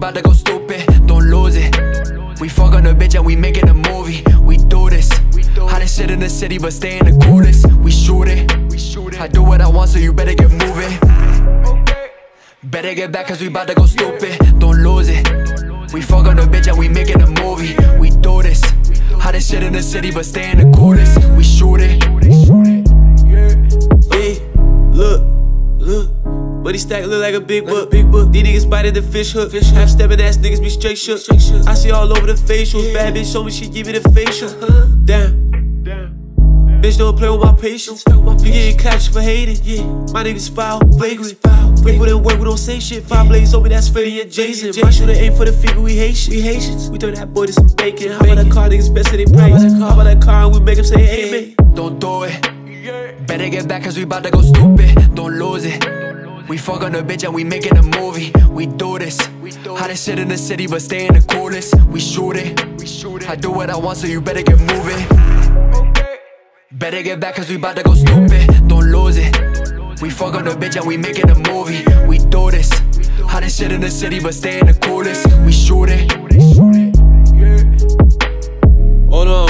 bout to go stupid. Don't lose it. We fuck on a bitch and we making a movie. We do this. Hottest shit in the city, but stay in the coolest. We shoot it. I do what I want, so you better get moving. Better get back, cause we bout to go stupid. Don't lose it. We fuck on a bitch and we making a movie. We do this. Hottest shit in the city, but stay in the coolest. We shoot it. Buddy stack look like a big book, big book. These niggas biting the fish hook. Fish half stepping ass niggas be straight shook. I see all over the facials. Bad bitch show me she give me the facial. Uh-huh. Damn. Bitch don't play with my patience. You getting clapped for hating. Yeah, my niggas foul, flagrant. We put in work, we don't say shit. Five blades over, that's Freddy and Jason. My shooter aim for the figure, we hate. We Haitians. We throw that boy to some bacon. How about that car, niggas best they praise. How about that car and we make him say amen. Don't do it. Better get back, cause we bout to go stupid. Don't lose it. We fuck on a bitch and we making a movie. We do this. Hottest shit in the city, but stay in the coolest. We shoot it. I do what I want, so you better get moving. Better get back, cause we bout to go stupid. Don't lose it. We fuck on a bitch and we making a movie. We do this. Hottest shit in the city, but stay in the coolest. We shoot it. Hold on.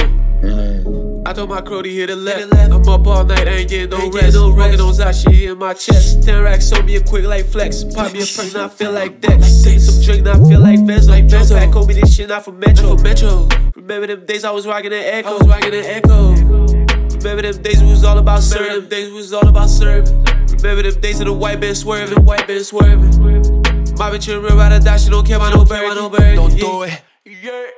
I told my crew to hit the left. I'm up all night, I ain't getting no rest. No Rockin' those out shit in my chest. Ten racks on me a quick like flex. Pop me a perk, now I feel like Dex. Take some drink, now I feel like Vezo. Like Vezo. Back on me this shit, not from Metro. From Metro. Remember them days I was rocking the Echo. I was rocking the Echo. Remember them days we was all about serving. Remember Them days we was all about serving. Remember them days of the white band swerving, white band swerving. My bitch a real ride or die, she don't care about no bird, no bird. Don't do it.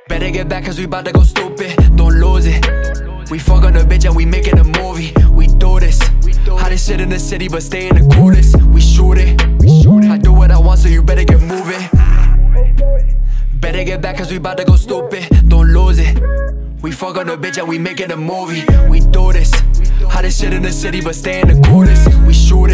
Better get back, cause we bout to go stupid. Don't lose it. We fuck on a bitch and we making a movie. We do this. Hottest shit in the city, but stay in the coolest. We shoot it. I do what I want, so you better get moving. Better get back, cause we bout to go stupid. Don't lose it. We fuck on a bitch and we making a movie. We do this. Hottest shit in the city, but stay in the coolest. We shoot it.